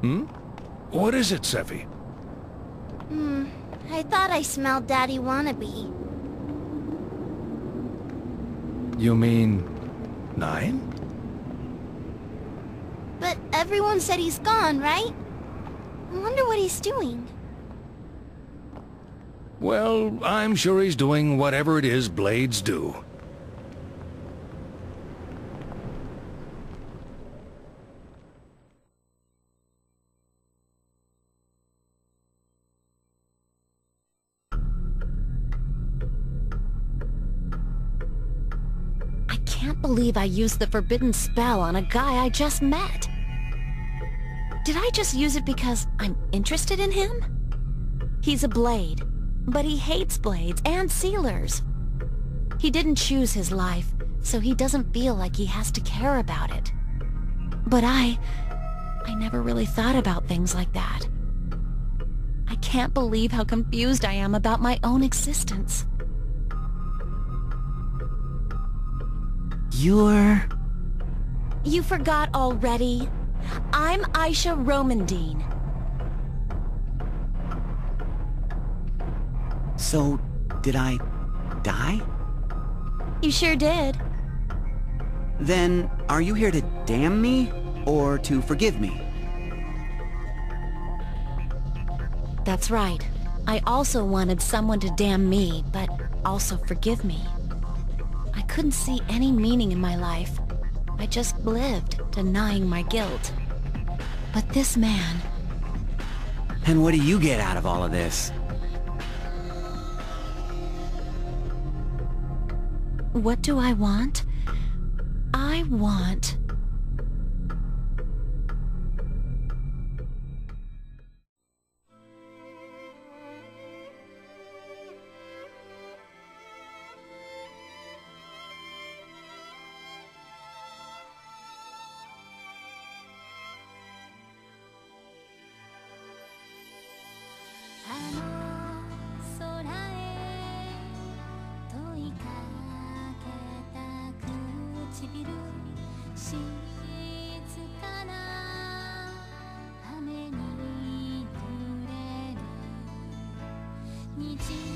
Hmm? What is it, Sephi? Hmm, I thought I smelled Daddy Wannabe. You mean... Nine? But everyone said he's gone, right? I wonder what he's doing. Well, I'm sure he's doing whatever it is blades do. Can't believe I used the forbidden spell on a guy I just met. Did I just use it because I'm interested in him? He's a blade, but he hates blades and sealers. He didn't choose his life, so he doesn't feel like he has to care about it. But I... I never really thought about things like that. I can't believe how confused I am about my own existence. You're... You forgot already? I'm Aisha Romandine. So, did I... die? You sure did. Then, are you here to damn me? Or to forgive me? That's right. I also wanted someone to damn me, but also forgive me. I couldn't see any meaning in my life. I just lived, denying my guilt. But this man... And what do you get out of all of this? What do I want? I want 你今